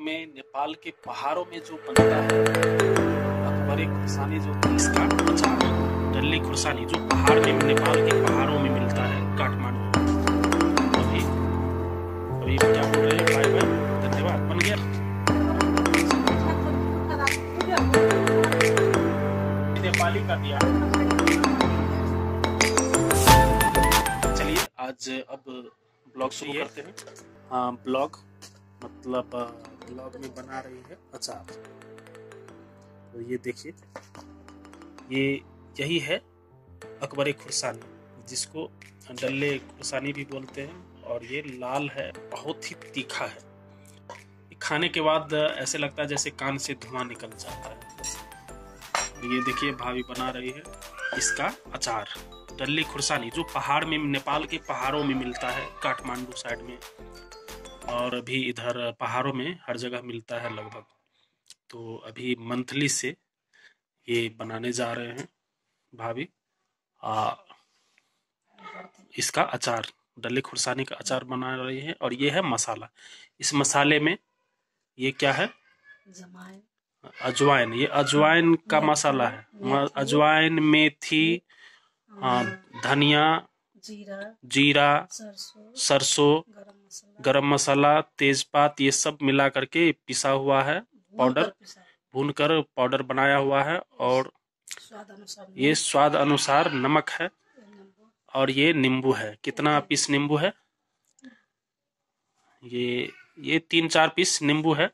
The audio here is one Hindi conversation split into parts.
में नेपाल के पहाड़ों में जो बनता है अकबर खुरसानी जो इसका अचार डल्ली खुरसानी जो पहाड़ में नेपाल के पहाड़ों में मिलता है काठमांडू। अभी अभी क्या बोल रहे हैं? बाय बाय धन्यवाद बन गया। नेपाली का दिया। चलिए आज अब ब्लॉग शुरू करते हैं। हाँ ब्लॉग मतलब ब्लॉग में बना रही है। अचार तो ये देखिए। ये यही है अकबर खुरसानी, जिसको डल्ले खुरसानी भी बोलते हैं, और ये लाल है, बहुत ही तीखा है। खाने के बाद ऐसे लगता है जैसे कान से धुआँ निकल जाता है। ये देखिए, भाभी बना रही है इसका अचार। डल्ले खुरसानी, जो पहाड़ में, नेपाल के पहाड़ों में मिलता है, काठमांडू साइड में। और अभी इधर पहाड़ों में हर जगह मिलता है लगभग। तो अभी मंथली से ये बनाने जा रहे हैं भाभी। आ, इसका अचार डल्ली खुरसानी का अचार बना रही है और ये है मसाला। इस मसाले में ये क्या है? अजवाइन ये अजवाइन का मसाला है। अजवाइन मेथी हाँ धनिया जीरा जीरा सरसों सरसों गरम मसाला। तेजपात ये सब मिला करके पिसा हुआ है पाउडर। भून कर पाउडर। बनाया हुआ है और स्वाद अनुसार ये स्वाद अनुसार नमक है और ये नींबू है। कितना पीस नींबू है? ये ये तीन चार पीस नींबू है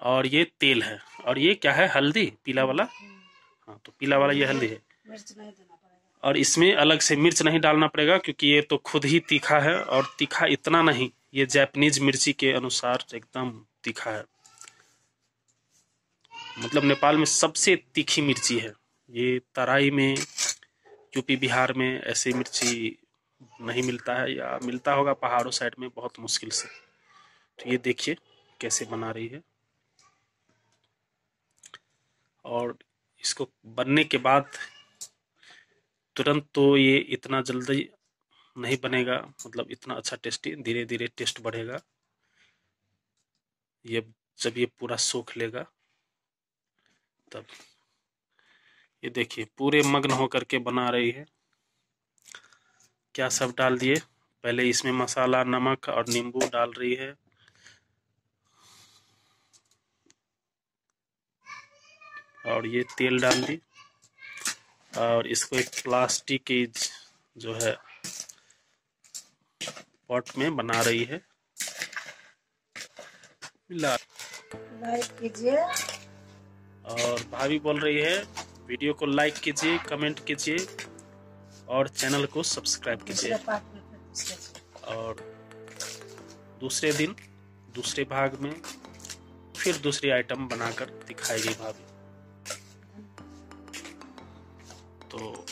और ये तेल है। और ये क्या है? हल्दी? पीला वाला? हाँ तो पीला वाला ये हल्दी है। और इसमें अलग से मिर्च नहीं डालना पड़ेगा, क्योंकि ये तो खुद ही तीखा है और तीखा इतना नहीं, ये जैपनीज मिर्ची के अनुसार एकदम तीखा है। मतलब नेपाल में सबसे तीखी मिर्ची है। ये तराई में, यूपी, बिहार में ऐसी मिर्ची नहीं मिलता है, या मिलता होगा पहाड़ों साइड में बहुत मुश्किल से। तो ये देखिए कैसे बना रही है। और इसको बनने के बाद तुरंत तो ये इतना जल्दी नहीं बनेगा मतलब इतना अच्छा टेस्टी धीरे धीरे टेस्ट बढ़ेगा। ये जब ये पूरा सोख लेगा, तब ये देखिए, पूरे मग्न होकर के बना रही है। क्या सब डाल दिए? पहले इसमें मसाला, नमक और नींबू डाल रही है। और ये तेल डाल दी। और इसको एक प्लास्टिक की जो है पॉट में बना रही है। लाइक कीजिए। और भाभी बोल रही है वीडियो को लाइक कीजिए कमेंट कीजिए और चैनल को सब्सक्राइब कीजिए। और दूसरे दिन दूसरे भाग में फिर दूसरी आइटम बनाकर दिखाएगी भाभी। तो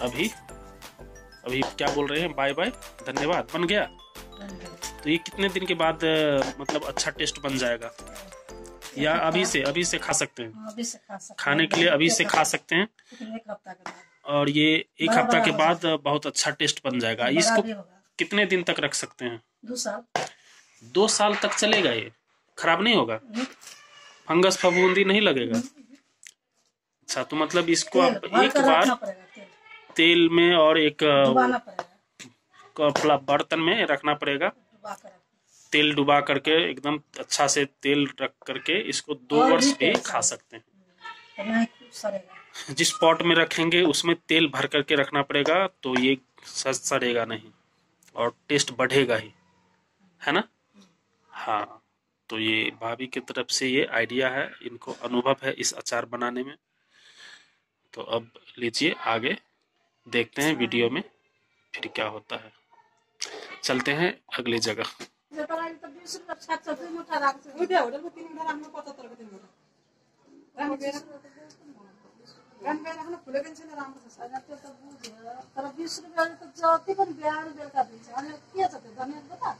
अभी अभी क्या बोल रहे हैं? बाय बाय धन्यवाद. बन गया? तो ये कितने दिन के बाद मतलब अच्छा टेस्ट बन जाएगा? या अभी से अभी से खा सकते हैं? हाँ, अभी से खा सकते खाने के लिए अभी से खा सकते हैं? और ये एक हफ़्ता के बाद बहुत अच्छा टेस्ट बन जाएगा। इसको कितने दिन तक रख सकते हैं? दो साल। दो साल तक चलेगा ये? खराब नहीं होगा? फंगस फफूंदी नहीं लगेगा? अच्छा तो मतलब इसको आप एक बार तेल। में और एक बर्तन में रखना पड़ेगा। तेल डुबा करके एकदम अच्छा से तेल रख करके इसको दो वर्ष भी खा सकते हैं। सड़ेगा। जिस पॉट में रखेंगे उसमें तेल भर करके रखना पड़ेगा तो ये स- सड़ेगा नहीं और टेस्ट बढ़ेगा ही। है ना? हाँ तो ये भाभी की तरफ़ से ये आइडिया है इनको अनुभव है इस अचार बनाने में। तो अब लीजिए आगे देखते हैं वीडियो में फिर क्या होता है। चलते हैं अगली जगह। तर बिस रुपियाँले त जति पनि बिहान बेलुका दिन्छ अनि के छ त्यो धनियाँ पत्ता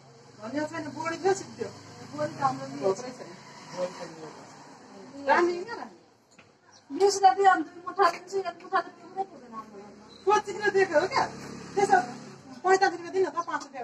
धनियाँ छैन बोडी थियो सिद्धो बोली त हाम्रो नि भोक्रै छैन राम्री होइन राम्री बिस रुपियाँ अनि दुई मुठा दिन्छु एक मुठा त पुग्दै पुग्दैन हाम्रो घरमा। खोजिकन दिएको हो क्या त्यसो पैँतालिस रुपियाँ दिनु त पाँच रुपियाँ एउटा मात्र छ यी एक कर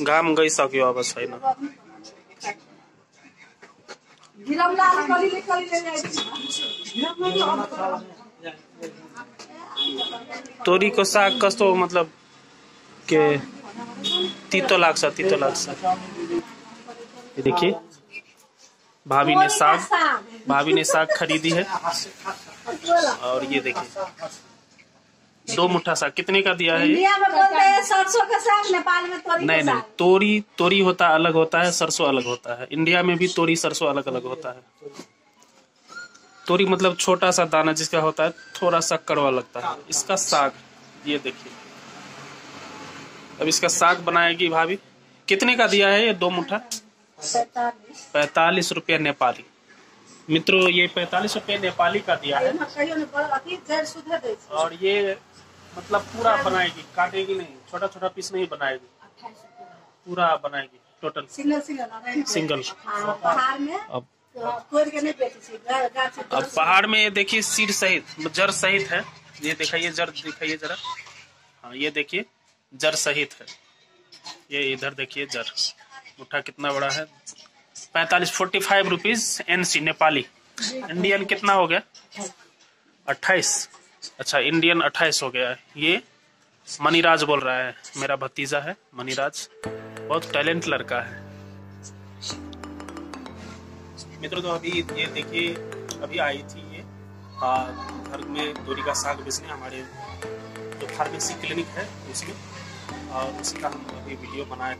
घाम गइसक्यो अब छैन। कलिले ल्याइदिनु तोरीको साग कस्तो मतलब के तीतो लाग्छ तीतो लाग्छ? ये देखिए। भाभी ने साग भाभी ने साग खरीदी है। और ये देखिए। दो मुठ्ठा साग। कितने का दिया है इंडिया में बोलते हैं सरसों का साग नेपाल में तोरी नहीं नहीं तोरी तोरी होता अलग होता है सरसों अलग होता है। इंडिया में भी तोरी सरसों अलग अलग होता है। तोरी मतलब छोटा सा दाना जिसका होता है थोड़ा सा कड़वा लगता है। इसका साग ये देखिए। अब इसका साग बनाएगी भाभी। कितने का दिया है ये दो पैंतालीस पैतालीस रुपया नेपाली। मित्रों ये पैतालीस रुपया नेपाली का दिया है। और ये मतलब पूरा बनाएगी काटेगी नहीं छोटा छोटा पीस नहीं बनाएगी। पूरा बनाएगी टोटल सिंगल सिंगल सिंगल। हाँ, पहाड़ में अब से अब पहाड़ में ये देखिए सीड सहित जड़ सहित है। ये दिखाइए जड़ दिखाइए जरा। हाँ ये देखिए जड़ सहित है। ये इधर देखिए जड़। मुठ्ठा कितना बड़ा है? पैंतालीस forty five rupees N C Nepali Indian कितना हो गया अट्ठाईस अच्छा इंडियन अट्ठाईस हो गया है ये मनीराज बोल रहा है मेरा भतीजा है मनीराज बहुत टैलेंट लड़का है मित्रों तो अभी ये देखिए अभी आई थी ये घर में तोरी का साग बेचने हमारे जो फार्मेसी क्लिनिक है उसमें और उसी का हम अभी वीडियो बनाए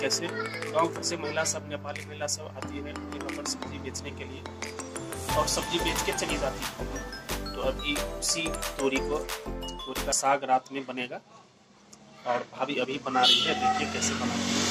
कैसे? गाँव घर से महिला सब, नेपाली महिला सब आती है यहाँ पर सब्ज़ी बेचने के लिए और सब्ज़ी बेच के चली जाती है। तो अभी उसी तोरी को, तोरी का साग रात में बनेगा और भाभी अभी बना रही है। देखिए कैसे बना रही है।